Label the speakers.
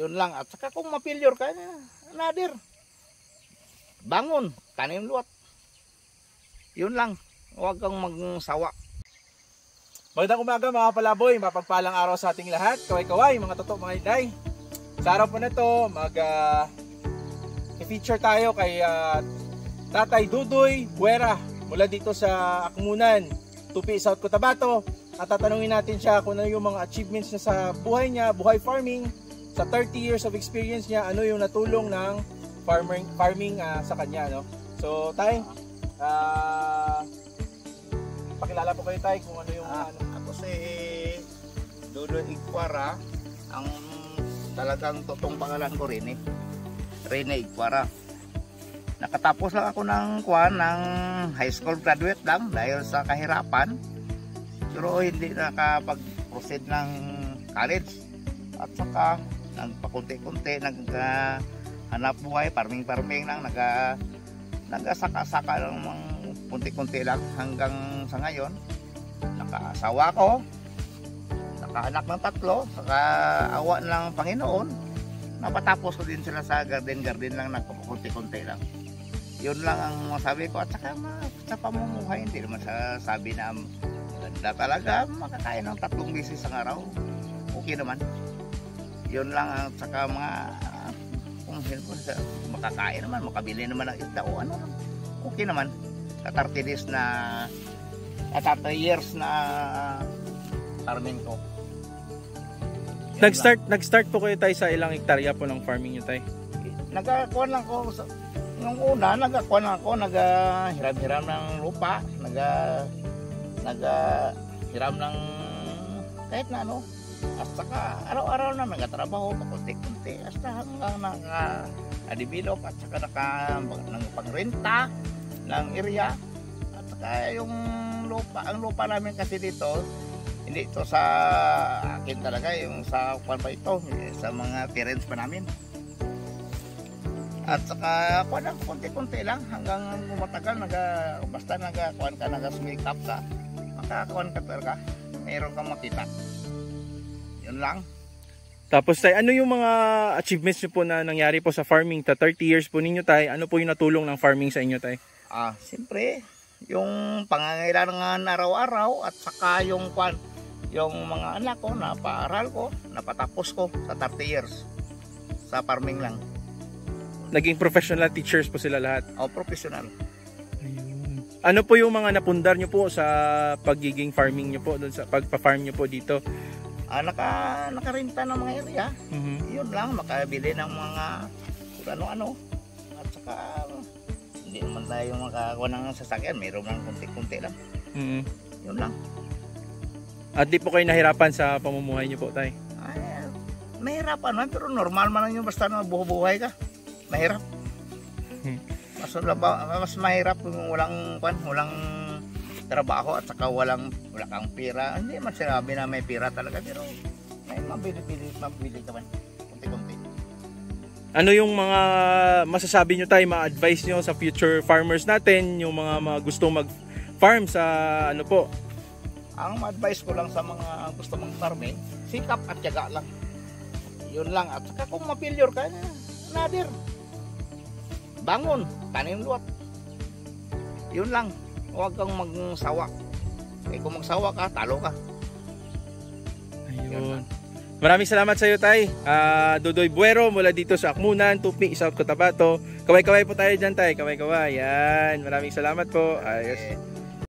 Speaker 1: Yun lang. At saka kung ma-failure ka, nadir. Bangon, tanim luwat. Yun lang. Huwag kang magsawa.
Speaker 2: Magandang umaga mga palaboy, mapagpalang araw sa ating lahat. Kaway-kaway, mga totoo mga iday. Sa araw po na to, mag uh, i-feature tayo kay uh, Tatay Dudoy Buera mula dito sa Akmunan, Tupi, South Cotabato. At tatanungin natin siya kung ano yung mga achievements niya sa buhay niya, buhay farming, sa 30 years of experience niya, ano yung natulong ng farming farming uh, sa kanya, no? So, tay, uh, pakilala po kayo tay kung ano yung
Speaker 1: Ah,
Speaker 2: ano.
Speaker 1: ako si Dudoy Igwara. Ang talagang totoong pangalan ko rin eh. Rene Igwara. Nakatapos lang ako ng kuan ng high school graduate lang dahil sa kahirapan. Pero hindi nakapag-proceed ng college. At saka nagpakunti-kunti, naghanap buhay, farming-farming lang, naga, nagasaka-saka lang mga kunti-kunti lang hanggang sa ngayon. Nakaasawa ko, nakaanak ng tatlo, saka awa ng Panginoon. Napatapos ko din sila sa garden-garden lang, nagpakunti-kunti lang. Yun lang ang masabi ko. At saka ma- sa pamumuhay, hindi naman sa sabi na ganda talaga, makakain ng tatlong bisis ang araw. Okay naman. Yun lang ang saka mga kung helpful sa makakain naman, makabili naman ng isda o ano. Okay naman. Sa 30 days na at 30 years na farming ko. Yun
Speaker 2: Nag-start nag-start po kayo tay sa ilang hektarya po ng farming niyo tay.
Speaker 1: nagakuha lang ko sa, nung una nagakuha lang ako nagahiram-hiram ng lupa naga nagahiram ng kahit na ano at saka araw-araw na nagatrabaho pakunti-kunti hasta hanggang naka develop at saka naka nagpagrenta ng area. At saka yung lupa ang lupa namin kasi dito hindi ito sa akin talaga yung sa kwan pa ito? Sa mga parents pa namin. At saka kuan lang konti-konti lang hanggang matagal naga basta naga kuan ka naga sumikap ka makakuan ka talaga. Mayroon kang makita yun lang
Speaker 2: Tapos tay, ano yung mga achievements niyo po na nangyari po sa farming ta 30 years po ninyo tay? Ano po yung natulong ng farming sa inyo tay?
Speaker 1: ah siyempre yung pangangailangan araw-araw at saka yung kuan yung mga anak ko napaaral ko napatapos ko sa 30 years sa farming lang
Speaker 2: Naging professional teachers po sila lahat.
Speaker 1: o professional
Speaker 2: Ano po yung mga napundar nyo po sa pagiging farming nyo po, doon sa pagpa-farm nyo po dito?
Speaker 1: Ah, naka, nakarenta ng mga area
Speaker 2: Mhm.
Speaker 1: yun lang makabili ng mga kung ano-ano at saka hindi naman tayo makakuha ng sasakyan mayroon lang kunti-kunti lang
Speaker 2: Mhm.
Speaker 1: yun lang
Speaker 2: At di po kayo nahirapan sa pamumuhay nyo po tay?
Speaker 1: ay, mahirapan man pero normal man lang yung basta na buhay ka mahirap
Speaker 2: Hmm.
Speaker 1: mas, mas mahirap kung walang walang trabaho at saka walang wala kang pira hindi man sinabi na may pira talaga pero may mabili-bili mabili ka man kunti-kunti
Speaker 2: Ano yung mga masasabi nyo tayo, mga advice nyo sa future farmers natin, yung mga, mga gusto mag-farm sa ano po?
Speaker 1: Ang advice ko lang sa mga gusto mong farming, sikap at tiyaga lang. Yun lang. At saka kung ma-failure ka, nadir. Bangon, tanim luwat. Yun lang. Huwag kang magsawa. Eh kung magsawa ka, talo ka.
Speaker 2: Ayun. Maraming salamat sa iyo, Tay. Ah, Dudoy Buero mula dito sa Akmunan, Tupi, South Cotabato. Kaway-kaway po tayo dyan, Tay. Kaway-kaway. Yan. Maraming salamat po. Ayos.
Speaker 1: Eh,